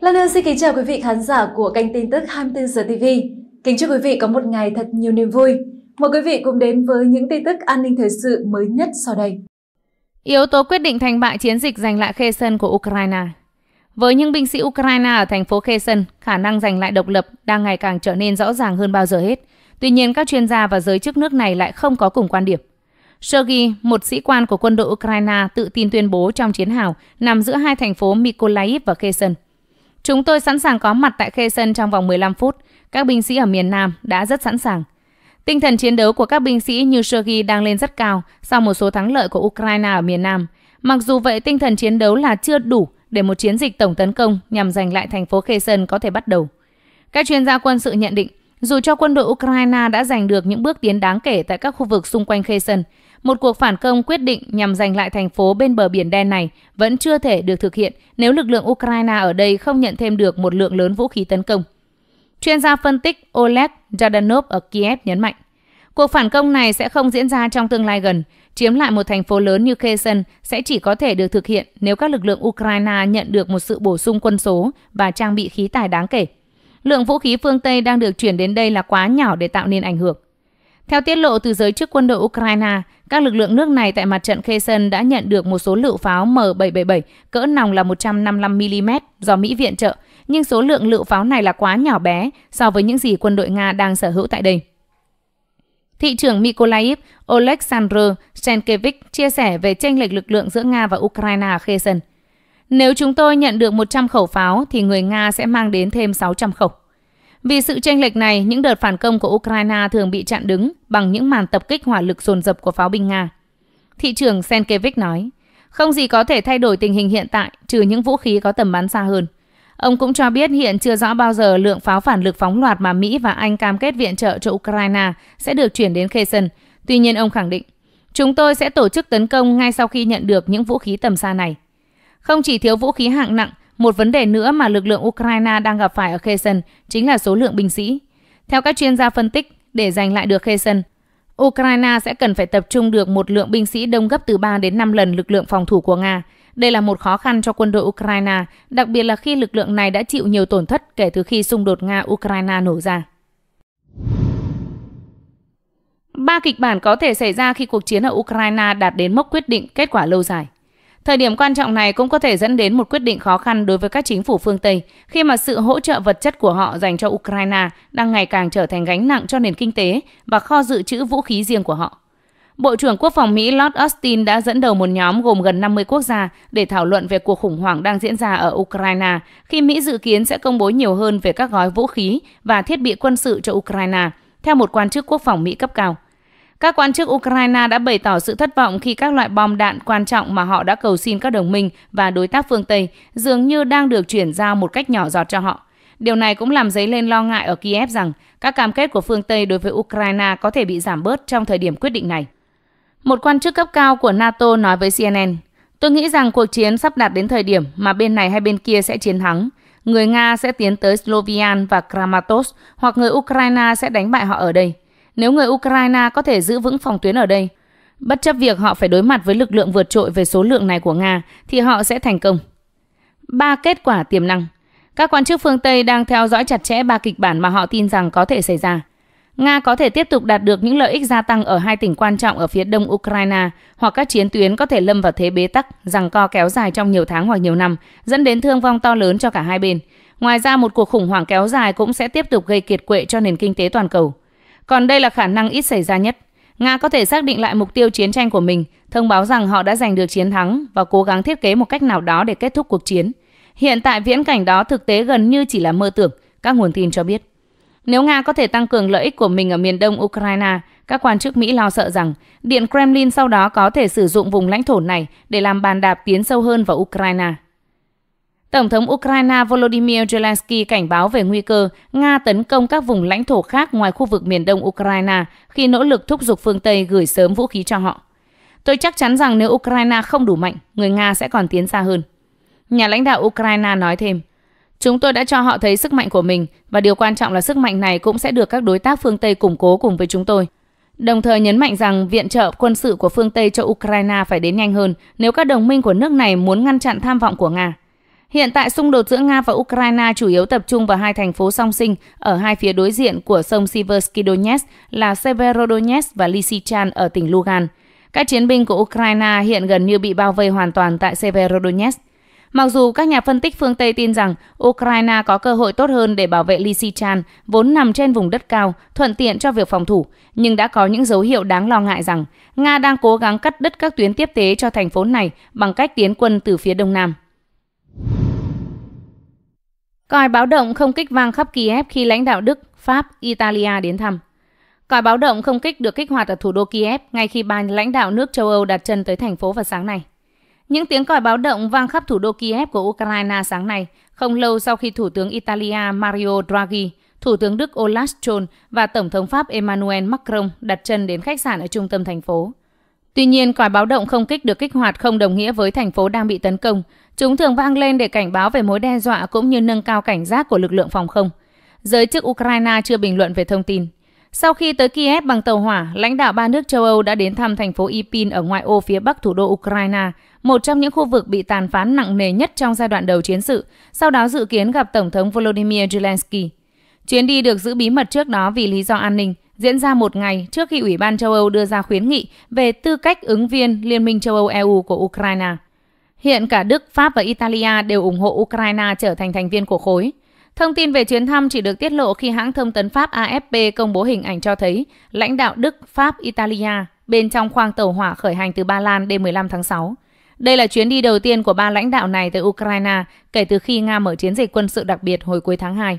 Lan Hương xin kính chào quý vị khán giả của kênh tin tức 24 giờ TV. Kính chúc quý vị có một ngày thật nhiều niềm vui. Mời quý vị cùng đến với những tin tức an ninh thời sự mới nhất sau đây. Yếu tố quyết định thành bại chiến dịch giành lại Kherson của Ukraine Với những binh sĩ Ukraine ở thành phố Kherson, khả năng giành lại độc lập đang ngày càng trở nên rõ ràng hơn bao giờ hết. Tuy nhiên, các chuyên gia và giới chức nước này lại không có cùng quan điểm. Sergei, một sĩ quan của quân đội Ukraine, tự tin tuyên bố trong chiến hào nằm giữa hai thành phố Mykolaiv và Kherson. Chúng tôi sẵn sàng có mặt tại Kherson trong vòng 15 phút. Các binh sĩ ở miền Nam đã rất sẵn sàng. Tinh thần chiến đấu của các binh sĩ như Sergei đang lên rất cao sau một số thắng lợi của Ukraine ở miền Nam. Mặc dù vậy, tinh thần chiến đấu là chưa đủ để một chiến dịch tổng tấn công nhằm giành lại thành phố Kherson có thể bắt đầu. Các chuyên gia quân sự nhận định, dù cho quân đội Ukraine đã giành được những bước tiến đáng kể tại các khu vực xung quanh Kherson, một cuộc phản công quyết định nhằm giành lại thành phố bên bờ biển đen này vẫn chưa thể được thực hiện nếu lực lượng Ukraine ở đây không nhận thêm được một lượng lớn vũ khí tấn công. Chuyên gia phân tích Oleg Jadanov ở Kiev nhấn mạnh, cuộc phản công này sẽ không diễn ra trong tương lai gần. Chiếm lại một thành phố lớn như Kherson sẽ chỉ có thể được thực hiện nếu các lực lượng Ukraine nhận được một sự bổ sung quân số và trang bị khí tài đáng kể. Lượng vũ khí phương Tây đang được chuyển đến đây là quá nhỏ để tạo nên ảnh hưởng. Theo tiết lộ từ giới chức quân đội Ukraine, các lực lượng nước này tại mặt trận Kherson đã nhận được một số lựu pháo M777 cỡ nòng là 155mm do Mỹ viện trợ, nhưng số lượng lựu pháo này là quá nhỏ bé so với những gì quân đội Nga đang sở hữu tại đây. Thị trưởng Mykolaiv Oleksandr Senkevich chia sẻ về tranh lệch lực lượng giữa Nga và Ukraine ở Kherson. Nếu chúng tôi nhận được 100 khẩu pháo thì người Nga sẽ mang đến thêm 600 khẩu. Vì sự chênh lệch này, những đợt phản công của Ukraine thường bị chặn đứng bằng những màn tập kích hỏa lực dồn dập của pháo binh Nga. Thị trưởng Senkevich nói, không gì có thể thay đổi tình hình hiện tại trừ những vũ khí có tầm bắn xa hơn. Ông cũng cho biết hiện chưa rõ bao giờ lượng pháo phản lực phóng loạt mà Mỹ và Anh cam kết viện trợ cho Ukraine sẽ được chuyển đến Kherson. Tuy nhiên ông khẳng định, chúng tôi sẽ tổ chức tấn công ngay sau khi nhận được những vũ khí tầm xa này. Không chỉ thiếu vũ khí hạng nặng, một vấn đề nữa mà lực lượng Ukraine đang gặp phải ở Kherson chính là số lượng binh sĩ. Theo các chuyên gia phân tích, để giành lại được Kherson, Ukraine sẽ cần phải tập trung được một lượng binh sĩ đông gấp từ 3 đến 5 lần lực lượng phòng thủ của Nga. Đây là một khó khăn cho quân đội Ukraine, đặc biệt là khi lực lượng này đã chịu nhiều tổn thất kể từ khi xung đột Nga-Ukraine nổ ra. Ba kịch bản có thể xảy ra khi cuộc chiến ở Ukraine đạt đến mốc quyết định kết quả lâu dài. Thời điểm quan trọng này cũng có thể dẫn đến một quyết định khó khăn đối với các chính phủ phương Tây khi mà sự hỗ trợ vật chất của họ dành cho Ukraine đang ngày càng trở thành gánh nặng cho nền kinh tế và kho dự trữ vũ khí riêng của họ. Bộ trưởng Quốc phòng Mỹ Lord Austin đã dẫn đầu một nhóm gồm gần 50 quốc gia để thảo luận về cuộc khủng hoảng đang diễn ra ở Ukraine khi Mỹ dự kiến sẽ công bố nhiều hơn về các gói vũ khí và thiết bị quân sự cho Ukraine, theo một quan chức quốc phòng Mỹ cấp cao. Các quan chức Ukraine đã bày tỏ sự thất vọng khi các loại bom đạn quan trọng mà họ đã cầu xin các đồng minh và đối tác phương Tây dường như đang được chuyển giao một cách nhỏ giọt cho họ. Điều này cũng làm dấy lên lo ngại ở Kiev rằng các cam kết của phương Tây đối với Ukraine có thể bị giảm bớt trong thời điểm quyết định này. Một quan chức cấp cao của NATO nói với CNN, Tôi nghĩ rằng cuộc chiến sắp đạt đến thời điểm mà bên này hay bên kia sẽ chiến thắng. Người Nga sẽ tiến tới Slovian và Kramatorsk hoặc người Ukraine sẽ đánh bại họ ở đây. Nếu người Ukraine có thể giữ vững phòng tuyến ở đây, bất chấp việc họ phải đối mặt với lực lượng vượt trội về số lượng này của Nga, thì họ sẽ thành công. Ba kết quả tiềm năng Các quan chức phương Tây đang theo dõi chặt chẽ ba kịch bản mà họ tin rằng có thể xảy ra. Nga có thể tiếp tục đạt được những lợi ích gia tăng ở hai tỉnh quan trọng ở phía đông Ukraine hoặc các chiến tuyến có thể lâm vào thế bế tắc, rằng co kéo dài trong nhiều tháng hoặc nhiều năm, dẫn đến thương vong to lớn cho cả hai bên. Ngoài ra, một cuộc khủng hoảng kéo dài cũng sẽ tiếp tục gây kiệt quệ cho nền kinh tế toàn cầu. Còn đây là khả năng ít xảy ra nhất. Nga có thể xác định lại mục tiêu chiến tranh của mình, thông báo rằng họ đã giành được chiến thắng và cố gắng thiết kế một cách nào đó để kết thúc cuộc chiến. Hiện tại viễn cảnh đó thực tế gần như chỉ là mơ tưởng, các nguồn tin cho biết. Nếu Nga có thể tăng cường lợi ích của mình ở miền đông Ukraine, các quan chức Mỹ lo sợ rằng Điện Kremlin sau đó có thể sử dụng vùng lãnh thổ này để làm bàn đạp tiến sâu hơn vào Ukraine. Tổng thống Ukraine Volodymyr Zelensky cảnh báo về nguy cơ Nga tấn công các vùng lãnh thổ khác ngoài khu vực miền đông Ukraine khi nỗ lực thúc giục phương Tây gửi sớm vũ khí cho họ. Tôi chắc chắn rằng nếu Ukraine không đủ mạnh, người Nga sẽ còn tiến xa hơn. Nhà lãnh đạo Ukraine nói thêm, Chúng tôi đã cho họ thấy sức mạnh của mình và điều quan trọng là sức mạnh này cũng sẽ được các đối tác phương Tây củng cố cùng với chúng tôi. Đồng thời nhấn mạnh rằng viện trợ quân sự của phương Tây cho Ukraine phải đến nhanh hơn nếu các đồng minh của nước này muốn ngăn chặn tham vọng của Nga. Hiện tại xung đột giữa Nga và Ukraine chủ yếu tập trung vào hai thành phố song sinh ở hai phía đối diện của sông Siversky Donetsk là Severodonetsk và Lysychan ở tỉnh Lugan. Các chiến binh của Ukraine hiện gần như bị bao vây hoàn toàn tại Severodonetsk. Mặc dù các nhà phân tích phương Tây tin rằng Ukraine có cơ hội tốt hơn để bảo vệ Lysychan, vốn nằm trên vùng đất cao, thuận tiện cho việc phòng thủ, nhưng đã có những dấu hiệu đáng lo ngại rằng Nga đang cố gắng cắt đứt các tuyến tiếp tế cho thành phố này bằng cách tiến quân từ phía đông nam. Còi báo động không kích vang khắp Kiev khi lãnh đạo Đức, Pháp, Italia đến thăm. Còi báo động không kích được kích hoạt ở thủ đô Kiev ngay khi ba lãnh đạo nước châu Âu đặt chân tới thành phố vào sáng nay. Những tiếng còi báo động vang khắp thủ đô Kiev của Ukraine sáng nay, không lâu sau khi Thủ tướng Italia Mario Draghi, Thủ tướng Đức Olaf Scholz và Tổng thống Pháp Emmanuel Macron đặt chân đến khách sạn ở trung tâm thành phố. Tuy nhiên, còi báo động không kích được kích hoạt không đồng nghĩa với thành phố đang bị tấn công. Chúng thường vang lên để cảnh báo về mối đe dọa cũng như nâng cao cảnh giác của lực lượng phòng không. Giới chức Ukraine chưa bình luận về thông tin. Sau khi tới Kiev bằng tàu hỏa, lãnh đạo ba nước châu Âu đã đến thăm thành phố Ipin ở ngoại ô phía bắc thủ đô Ukraine, một trong những khu vực bị tàn phá nặng nề nhất trong giai đoạn đầu chiến sự, sau đó dự kiến gặp Tổng thống Volodymyr Zelensky. Chuyến đi được giữ bí mật trước đó vì lý do an ninh, diễn ra một ngày trước khi Ủy ban châu Âu đưa ra khuyến nghị về tư cách ứng viên Liên minh châu Âu EU của Ukraine. Hiện cả Đức, Pháp và Italia đều ủng hộ Ukraine trở thành thành viên của khối. Thông tin về chuyến thăm chỉ được tiết lộ khi hãng thông tấn Pháp AFP công bố hình ảnh cho thấy lãnh đạo Đức, Pháp, Italia bên trong khoang tàu hỏa khởi hành từ Ba Lan đêm 15 tháng 6. Đây là chuyến đi đầu tiên của ba lãnh đạo này tới Ukraine kể từ khi Nga mở chiến dịch quân sự đặc biệt hồi cuối tháng 2.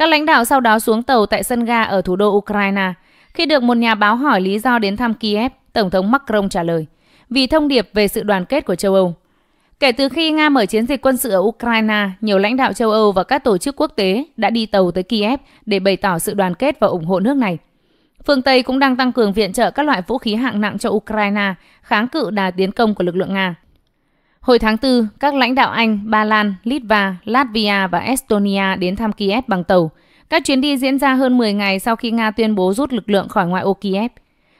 Các lãnh đạo sau đó xuống tàu tại sân ga ở thủ đô Ukraine. Khi được một nhà báo hỏi lý do đến thăm Kiev, Tổng thống Macron trả lời, vì thông điệp về sự đoàn kết của châu Âu. Kể từ khi Nga mở chiến dịch quân sự ở Ukraine, nhiều lãnh đạo châu Âu và các tổ chức quốc tế đã đi tàu tới Kiev để bày tỏ sự đoàn kết và ủng hộ nước này. Phương Tây cũng đang tăng cường viện trợ các loại vũ khí hạng nặng cho Ukraine, kháng cự đà tiến công của lực lượng Nga. Hồi tháng 4, các lãnh đạo Anh, Ba Lan, Litva, Latvia và Estonia đến thăm Kiev bằng tàu. Các chuyến đi diễn ra hơn 10 ngày sau khi Nga tuyên bố rút lực lượng khỏi ngoại ô Kiev.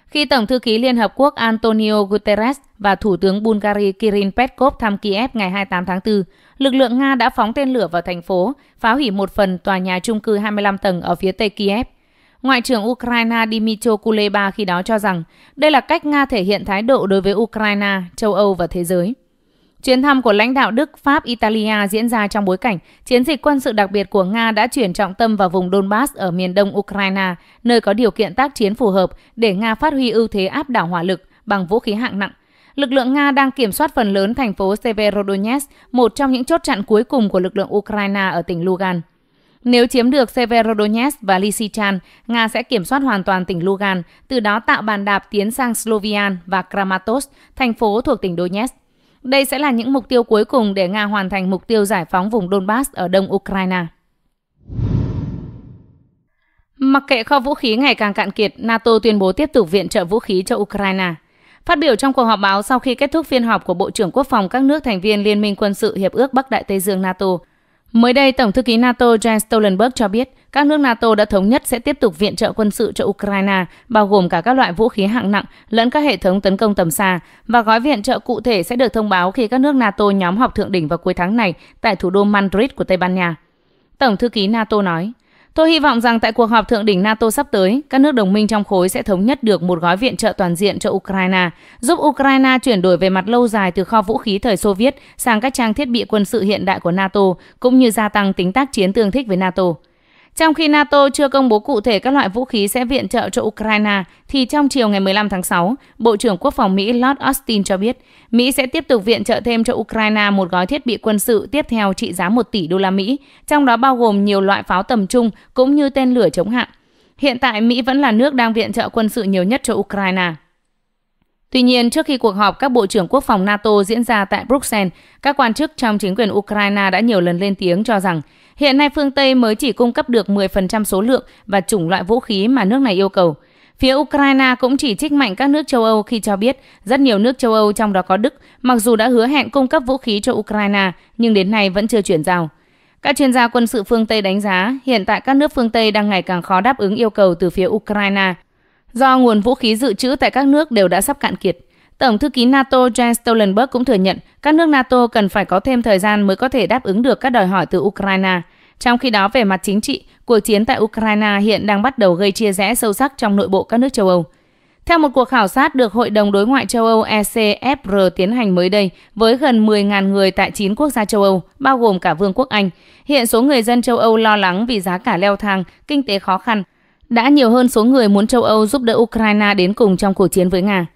Khi Tổng thư ký Liên Hợp Quốc Antonio Guterres và Thủ tướng Bulgaria Kirin Petkov thăm Kiev ngày 28 tháng 4, lực lượng Nga đã phóng tên lửa vào thành phố, phá hủy một phần tòa nhà chung cư 25 tầng ở phía tây Kiev. Ngoại trưởng Ukraine Dmytro Kuleba khi đó cho rằng đây là cách Nga thể hiện thái độ đối với Ukraine, châu Âu và thế giới. Chuyến thăm của lãnh đạo Đức, Pháp, Italia diễn ra trong bối cảnh chiến dịch quân sự đặc biệt của Nga đã chuyển trọng tâm vào vùng Donbass ở miền đông Ukraine, nơi có điều kiện tác chiến phù hợp để Nga phát huy ưu thế áp đảo hỏa lực bằng vũ khí hạng nặng. Lực lượng Nga đang kiểm soát phần lớn thành phố Severodonetsk, một trong những chốt chặn cuối cùng của lực lượng Ukraine ở tỉnh Lugan. Nếu chiếm được Severodonetsk và Lysychan, Nga sẽ kiểm soát hoàn toàn tỉnh Lugan, từ đó tạo bàn đạp tiến sang Slovian và Kramatorsk, thành phố thuộc tỉnh Donetsk. Đây sẽ là những mục tiêu cuối cùng để Nga hoàn thành mục tiêu giải phóng vùng Donbass ở đông Ukraine. Mặc kệ kho vũ khí ngày càng cạn kiệt, NATO tuyên bố tiếp tục viện trợ vũ khí cho Ukraine. Phát biểu trong cuộc họp báo sau khi kết thúc phiên họp của Bộ trưởng Quốc phòng các nước thành viên Liên minh quân sự Hiệp ước Bắc Đại Tây Dương NATO, mới đây Tổng thư ký NATO Jens Stoltenberg cho biết các nước NATO đã thống nhất sẽ tiếp tục viện trợ quân sự cho Ukraine, bao gồm cả các loại vũ khí hạng nặng lẫn các hệ thống tấn công tầm xa, và gói viện trợ cụ thể sẽ được thông báo khi các nước NATO nhóm họp thượng đỉnh vào cuối tháng này tại thủ đô Madrid của Tây Ban Nha. Tổng thư ký NATO nói, Tôi hy vọng rằng tại cuộc họp thượng đỉnh NATO sắp tới, các nước đồng minh trong khối sẽ thống nhất được một gói viện trợ toàn diện cho Ukraine, giúp Ukraine chuyển đổi về mặt lâu dài từ kho vũ khí thời Xô Viết sang các trang thiết bị quân sự hiện đại của NATO, cũng như gia tăng tính tác chiến tương thích với NATO. Trong khi NATO chưa công bố cụ thể các loại vũ khí sẽ viện trợ cho Ukraine, thì trong chiều ngày 15 tháng 6, Bộ trưởng Quốc phòng Mỹ Lord Austin cho biết Mỹ sẽ tiếp tục viện trợ thêm cho Ukraine một gói thiết bị quân sự tiếp theo trị giá 1 tỷ đô la Mỹ, trong đó bao gồm nhiều loại pháo tầm trung cũng như tên lửa chống hạm. Hiện tại Mỹ vẫn là nước đang viện trợ quân sự nhiều nhất cho Ukraine. Tuy nhiên, trước khi cuộc họp các bộ trưởng quốc phòng NATO diễn ra tại Bruxelles, các quan chức trong chính quyền Ukraine đã nhiều lần lên tiếng cho rằng hiện nay phương Tây mới chỉ cung cấp được 10% số lượng và chủng loại vũ khí mà nước này yêu cầu. Phía Ukraine cũng chỉ trích mạnh các nước châu Âu khi cho biết rất nhiều nước châu Âu trong đó có Đức, mặc dù đã hứa hẹn cung cấp vũ khí cho Ukraine, nhưng đến nay vẫn chưa chuyển giao. Các chuyên gia quân sự phương Tây đánh giá hiện tại các nước phương Tây đang ngày càng khó đáp ứng yêu cầu từ phía Ukraine do nguồn vũ khí dự trữ tại các nước đều đã sắp cạn kiệt. Tổng thư ký NATO Jens Stoltenberg cũng thừa nhận các nước NATO cần phải có thêm thời gian mới có thể đáp ứng được các đòi hỏi từ Ukraine. Trong khi đó, về mặt chính trị, cuộc chiến tại Ukraine hiện đang bắt đầu gây chia rẽ sâu sắc trong nội bộ các nước châu Âu. Theo một cuộc khảo sát được Hội đồng Đối ngoại châu Âu ECFR tiến hành mới đây với gần 10.000 người tại 9 quốc gia châu Âu, bao gồm cả Vương quốc Anh, hiện số người dân châu Âu lo lắng vì giá cả leo thang, kinh tế khó khăn, đã nhiều hơn số người muốn châu Âu giúp đỡ Ukraine đến cùng trong cuộc chiến với Nga.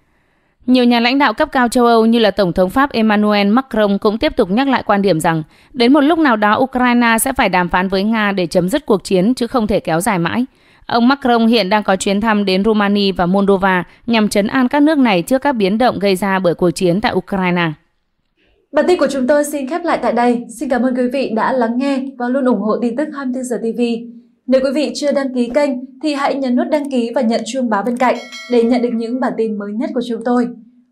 Nhiều nhà lãnh đạo cấp cao châu Âu như là Tổng thống Pháp Emmanuel Macron cũng tiếp tục nhắc lại quan điểm rằng đến một lúc nào đó Ukraine sẽ phải đàm phán với Nga để chấm dứt cuộc chiến chứ không thể kéo dài mãi. Ông Macron hiện đang có chuyến thăm đến Romania và Moldova nhằm chấn an các nước này trước các biến động gây ra bởi cuộc chiến tại Ukraine. Bản tin của chúng tôi xin khép lại tại đây. Xin cảm ơn quý vị đã lắng nghe và luôn ủng hộ tin tức 24 giờ TV. Nếu quý vị chưa đăng ký kênh thì hãy nhấn nút đăng ký và nhận chuông báo bên cạnh để nhận được những bản tin mới nhất của chúng tôi.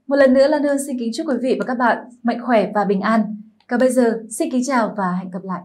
Một lần nữa Lan Hương xin kính chúc quý vị và các bạn mạnh khỏe và bình an. Còn bây giờ, xin kính chào và hẹn gặp lại.